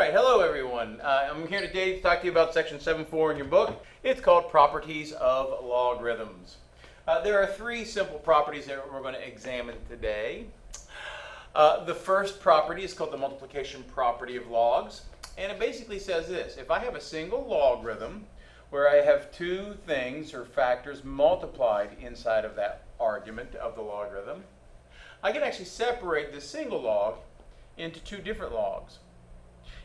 right, hello everyone. Uh, I'm here today to talk to you about section 7.4 in your book. It's called Properties of Logarithms. Uh, there are three simple properties that we're going to examine today. Uh, the first property is called the multiplication property of logs, and it basically says this. If I have a single logarithm where I have two things or factors multiplied inside of that argument of the logarithm, I can actually separate the single log into two different logs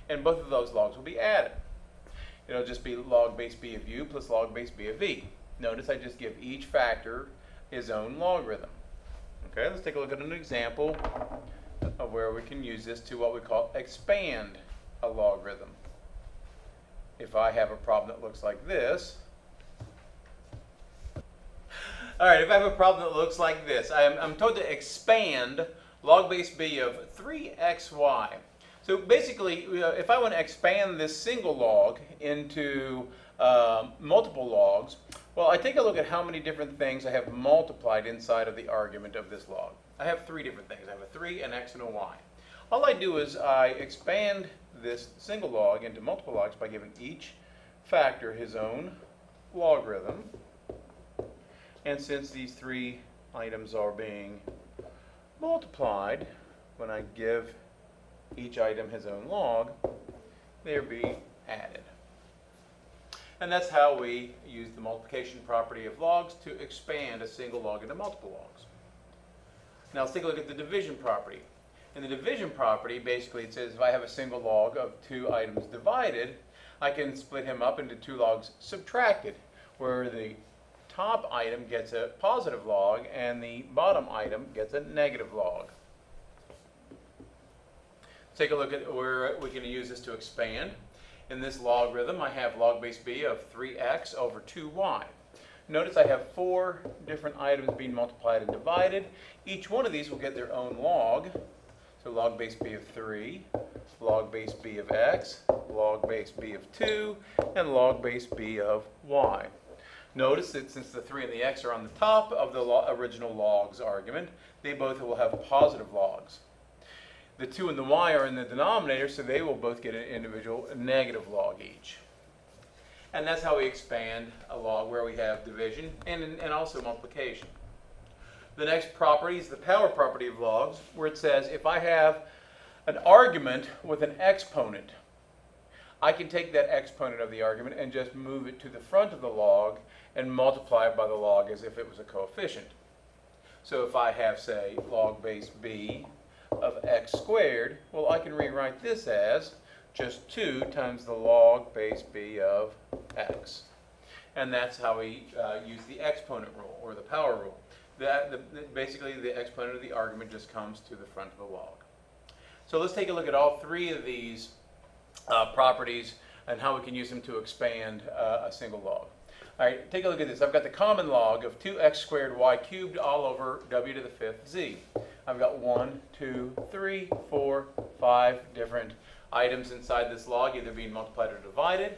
and both of those logs will be added. It'll just be log base b of u plus log base b of v. Notice I just give each factor his own logarithm. Okay, let's take a look at an example of where we can use this to what we call expand a logarithm. If I have a problem that looks like this, all right, if I have a problem that looks like this, I'm, I'm told to expand log base b of 3xy. So basically, uh, if I want to expand this single log into uh, multiple logs, well, I take a look at how many different things I have multiplied inside of the argument of this log. I have three different things. I have a 3, an x, and a y. All I do is I expand this single log into multiple logs by giving each factor his own logarithm. And since these three items are being multiplied, when I give each item his own log, they're being added. And that's how we use the multiplication property of logs to expand a single log into multiple logs. Now let's take a look at the division property. In the division property, basically it says if I have a single log of two items divided, I can split him up into two logs subtracted, where the top item gets a positive log and the bottom item gets a negative log take a look at where we can use this to expand. In this logarithm, I have log base b of 3x over 2y. Notice I have four different items being multiplied and divided. Each one of these will get their own log. So log base b of 3, log base b of x, log base b of 2, and log base b of y. Notice that since the 3 and the x are on the top of the lo original logs argument, they both will have positive logs. The 2 and the y are in the denominator, so they will both get an individual negative log each. And that's how we expand a log where we have division and, and also multiplication. The next property is the power property of logs, where it says if I have an argument with an exponent, I can take that exponent of the argument and just move it to the front of the log and multiply it by the log as if it was a coefficient. So if I have, say, log base b of x squared, well, I can rewrite this as just 2 times the log base b of x. And that's how we uh, use the exponent rule, or the power rule. That, the, basically, the exponent of the argument just comes to the front of the log. So let's take a look at all three of these uh, properties and how we can use them to expand uh, a single log. All right, take a look at this. I've got the common log of 2x squared y cubed all over w to the fifth z. I've got one, two, three, four, five different items inside this log, either being multiplied or divided.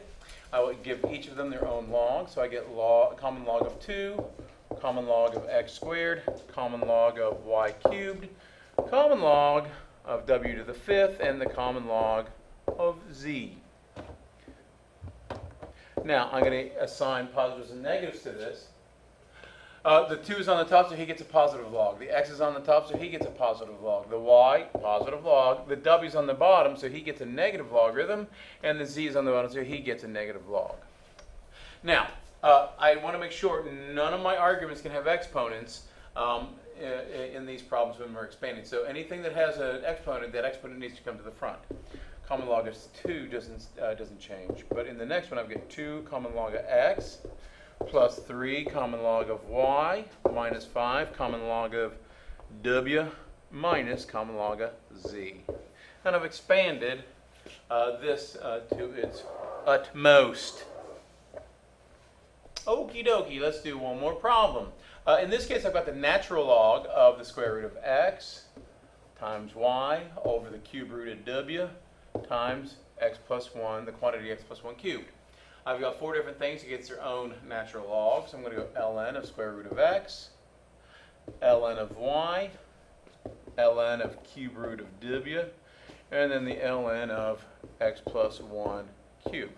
I will give each of them their own log. So I get log, common log of 2, common log of x squared, common log of y cubed, common log of w to the fifth, and the common log of z. Now, I'm going to assign positives and negatives to this. Uh, the 2 is on the top, so he gets a positive log. The x is on the top, so he gets a positive log. The y, positive log. The w is on the bottom, so he gets a negative logarithm. And the z is on the bottom, so he gets a negative log. Now, uh, I want to make sure none of my arguments can have exponents um, in these problems when we're expanding. So anything that has an exponent, that exponent needs to come to the front. Common log of 2 doesn't, uh, doesn't change. But in the next one, I've got 2 common log of x plus 3 common log of y minus 5 common log of w minus common log of z. And I've expanded uh, this uh, to its utmost. Okie dokie, let's do one more problem. Uh, in this case, I've got the natural log of the square root of x times y over the cube root of w times x plus 1, the quantity x plus 1 cubed. I've got four different things to get their own natural log. So I'm going to go ln of square root of x, ln of y, ln of cube root of w, and then the ln of x plus 1 cubed.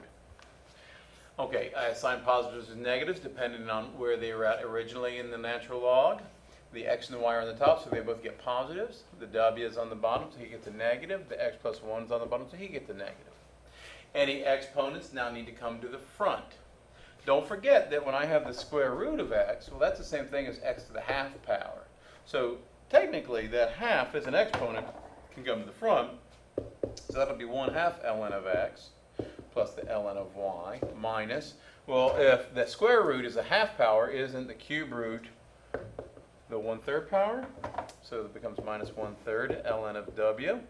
Okay, I assign positives and negatives depending on where they were at originally in the natural log. The x and the y are on the top, so they both get positives. The w is on the bottom, so he gets a negative. The x plus 1 is on the bottom, so he gets a negative. Any exponents now need to come to the front. Don't forget that when I have the square root of x, well, that's the same thing as x to the half power. So technically, that half as an exponent can come to the front. So that'll be 1 half ln of x plus the ln of y minus, well, if the square root is a half power, isn't the cube root the 1 third power? So it becomes minus 1 third ln of w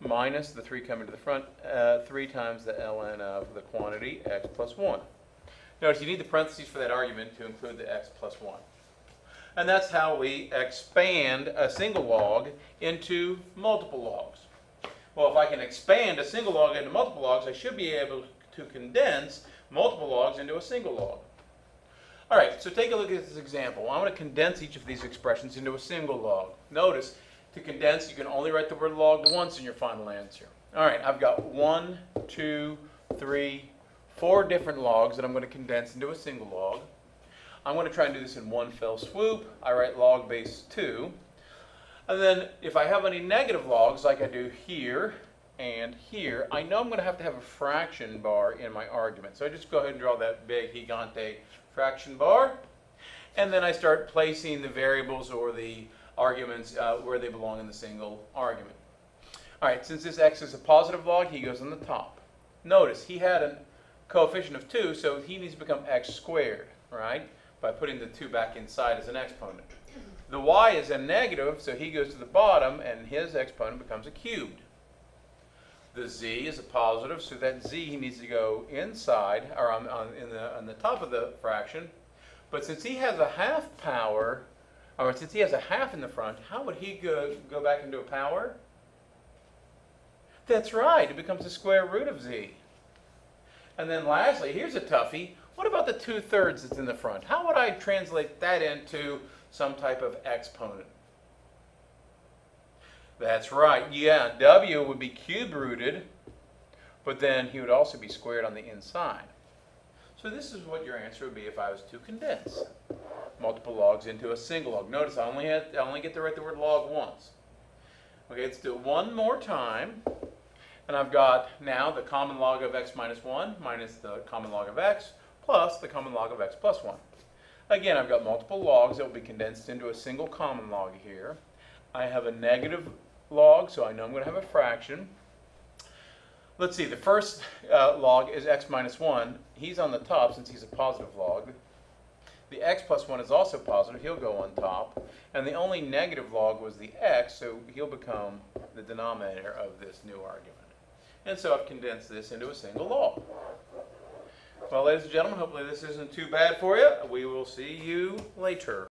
minus the 3 coming to the front, uh, 3 times the ln of the quantity x plus 1. Notice you need the parentheses for that argument to include the x plus 1. And that's how we expand a single log into multiple logs. Well, if I can expand a single log into multiple logs, I should be able to condense multiple logs into a single log. All right, so take a look at this example. I want to condense each of these expressions into a single log. Notice, to condense, you can only write the word log once in your final answer. All right, I've got one, two, three, four different logs that I'm going to condense into a single log. I'm going to try and do this in one fell swoop. I write log base 2. And then if I have any negative logs like I do here and here, I know I'm going to have to have a fraction bar in my argument. So I just go ahead and draw that big gigante fraction bar. And then I start placing the variables or the arguments uh, where they belong in the single argument. All right, since this x is a positive log, he goes on the top. Notice he had a coefficient of 2, so he needs to become x squared, right, by putting the 2 back inside as an exponent. The y is a negative, so he goes to the bottom, and his exponent becomes a cubed. The z is a positive, so that z he needs to go inside, or on, on, in the, on the top of the fraction. But since he has a half power, or since he has a half in the front, how would he go, go back into a power? That's right, it becomes the square root of z. And then lastly, here's a toughie. What about the two-thirds that's in the front? How would I translate that into some type of exponent. That's right, yeah, w would be cube rooted, but then he would also be squared on the inside. So this is what your answer would be if I was to condense multiple logs into a single log. Notice I only, I only get to write the word log once. Okay, let's do it one more time. And I've got now the common log of x minus 1 minus the common log of x plus the common log of x plus 1. Again, I've got multiple logs that will be condensed into a single common log here. I have a negative log, so I know I'm going to have a fraction. Let's see, the first uh, log is x minus 1. He's on the top since he's a positive log. The x plus 1 is also positive. He'll go on top. And the only negative log was the x, so he'll become the denominator of this new argument. And so I've condensed this into a single log. Well, ladies and gentlemen, hopefully this isn't too bad for you. We will see you later.